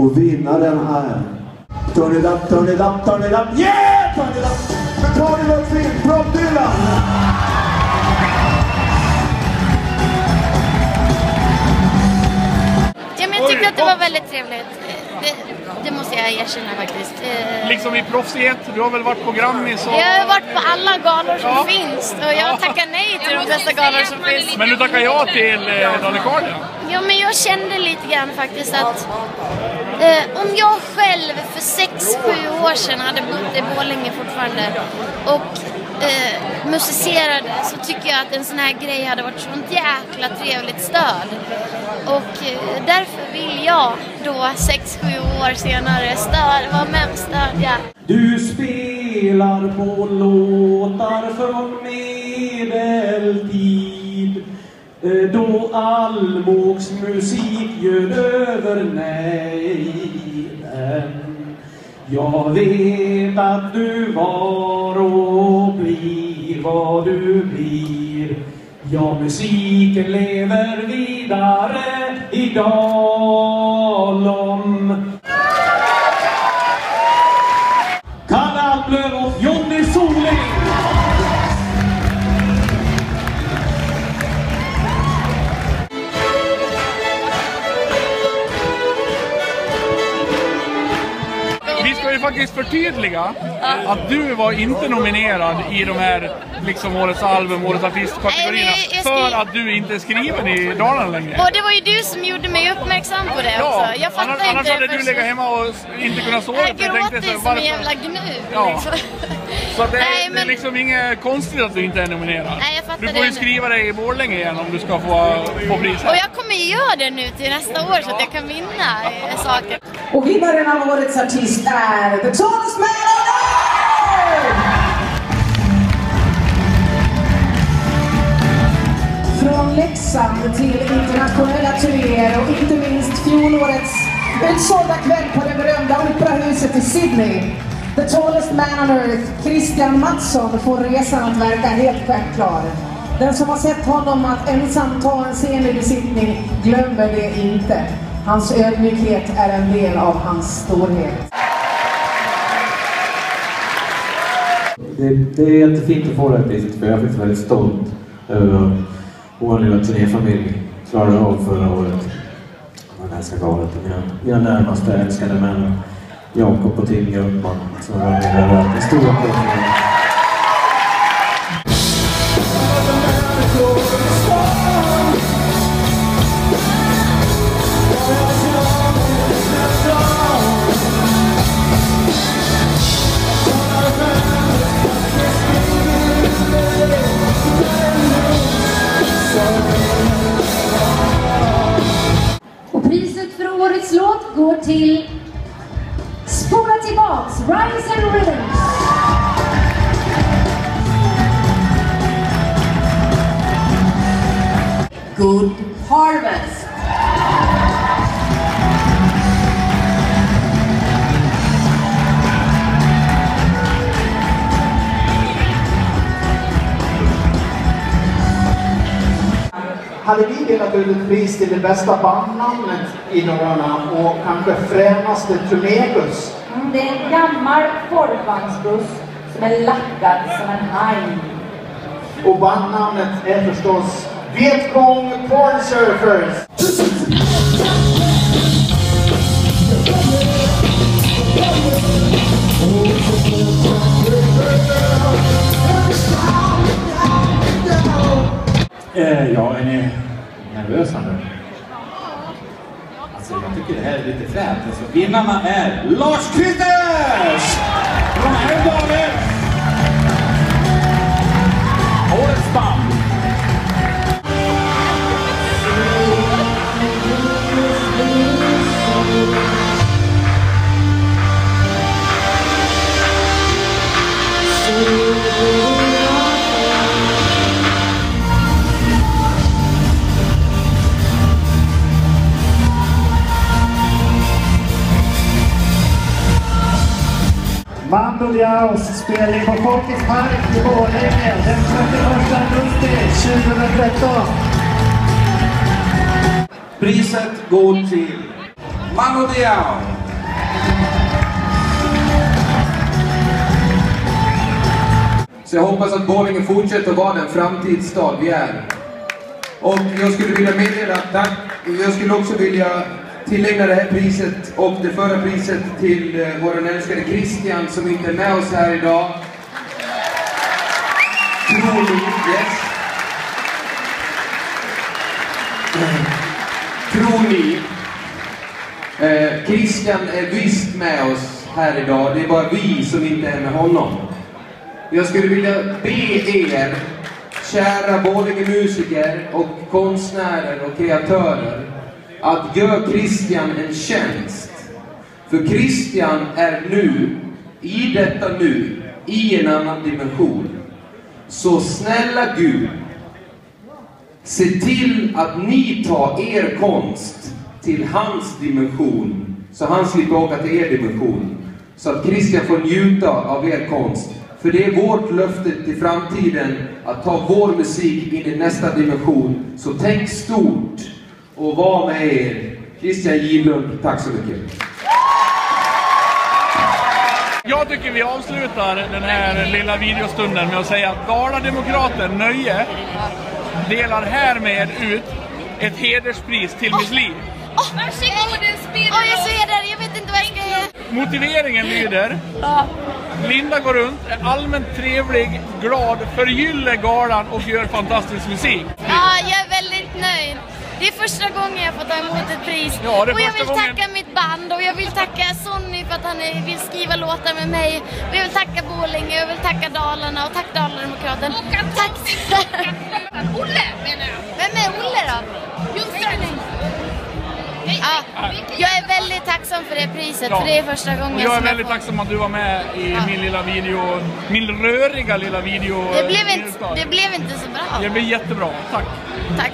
Och vinnaren är... Turn it up, turn it up, turn it up, yeah! Turn it up! Med Karin Lundqvist, Bob Dylan! Jag tyckte att det var väldigt trevligt. Det, det måste jag erkänna faktiskt. Eh, Liksom i proffsighet, du har väl varit på Grammis och... Jag har varit på alla galor som Ja. finns och jag tackar nej till de flesta galor som finns. Men du tackar ja till eh, Dalecarlia? Ja, men jag kände lite grann faktiskt att eh, om jag själv för sex sju år sedan hade bott i Borlänge fortfarande och eh, musicerade så tycker jag att en sån här grej hade varit sånt jäkla trevligt stöd. Och eh, därför jag då sex sju år senare stör, var med och stödja. Du spelar på låtar från medeltid eh, då allmogsmusik ljöd över nejden. Jag vet att du var och blir vad du blir. Ja, musiken lever vidare idag. Faktiskt förtydliga att du var inte nominerad i de här liksom årets album, årets artist-kategorierna Nej, men för att du inte är skriven i Dalarna längre. Och det var ju du som gjorde mig uppmärksam på det också. Jag fattar annars, annars inte hade det du legat hemma och inte kunnat sova. Jag gråter så, ju som varför- en jävla gnu. Ja. Liksom. Så det, Nej, det är men- liksom inget konstigt att du inte är nominerad. Nej, jag fattar du får ju skriva dig i Borlänge igen om du ska få, få priset. Och jag kommer göra det nu till nästa år så att jag kan vinna saker. Och vinnaren av årets artist är The Tallest Man on Earth! Från Leksand till internationella turnéer och inte minst fjolårets utsålda kväll på det berömda Operahuset i Sydney. The Tallest Man on Earth, Christian Mattsson, får resan att verka helt självklar. Den som har sett honom att ensam ta en scen i besittning glömmer det inte. Hans ödmjukhet är en del av hans storhet. Det, det är jättefint att få det här priset för jag är faktiskt väldigt stolt över vad vår lilla turnéfamilj klarade av förra året. Det var ganska galet. Mina, mina närmaste älskade män, Jakob och Tim Björkman, som var med överallt. En stor applåd för tillbaks, Rise and Rhythms. Good Harvest. Hade vi delat ut ett pris till det bästa bandnamnet i Dalarna och kanske fränaste turnébuss? Det är en gammal folkvagnsbuss som är lackad som en haj. Och bandnamnet är förstås Vietkong Porn Surfers. Eh, ja, är ni nervösa nu? Jag tycker det här är lite fränt. Alltså, vinnarna är Lars Kristers! Mando Diaos spelning på Folkets Park i Borlänge den 31 augusti 2013. Priset går till Mando Diao. Så jag hoppas att Borlänge fortsätter vara den framtidsstad vi är. Och jag skulle vilja meddela att jag skulle också vilja tillägna det här priset och det förra priset till eh, vår älskade Christian som inte är med oss här idag. Tror ni? Yes. Tror ni? Eh, Christian är visst med oss här idag. Det är bara vi som inte är med honom. Jag skulle vilja be er, kära både musiker och konstnärer och kreatörer, att göra Christian en tjänst. För Christian är nu, i detta nu, i en annan dimension. Så snälla Gud, se till att ni tar er konst till hans dimension, så han slipper åka till er dimension. Så att Christian får njuta av er konst. För det är vårt löfte till framtiden att ta vår musik in i nästa dimension. Så tänk stort och var med er. Christian Gidlund, tack så mycket. Jag tycker vi avslutar den här lilla videostunden med att säga att Dala-Demokraten Nöje delar härmed ut ett hederspris till Miss Li. Åh! Åh, jag är så hedrad, jag vet inte vad jag ska göra. Motiveringen lyder Linda går runt, är allmänt trevlig, glad, förgyller galan och gör fantastisk musik. Första gången jag får ta emot ett pris. Ja, och jag vill gången- tacka mitt band och jag vill tacka Sonny för att han vill skriva låtar med mig. Och jag vill tacka Borlänge, jag vill tacka Dalarna och tack Dala-Demokraten. Tack! Olle menar jag. Vem är Olle då? Ja, jag är väldigt tacksam för det priset, Ja. för det är första gången Och jag är väldigt får- tacksam att du var med i Ja. min lilla video, min röriga lilla video. Det blev, inte, det blev inte så bra. Det blir jättebra, tack. Tack.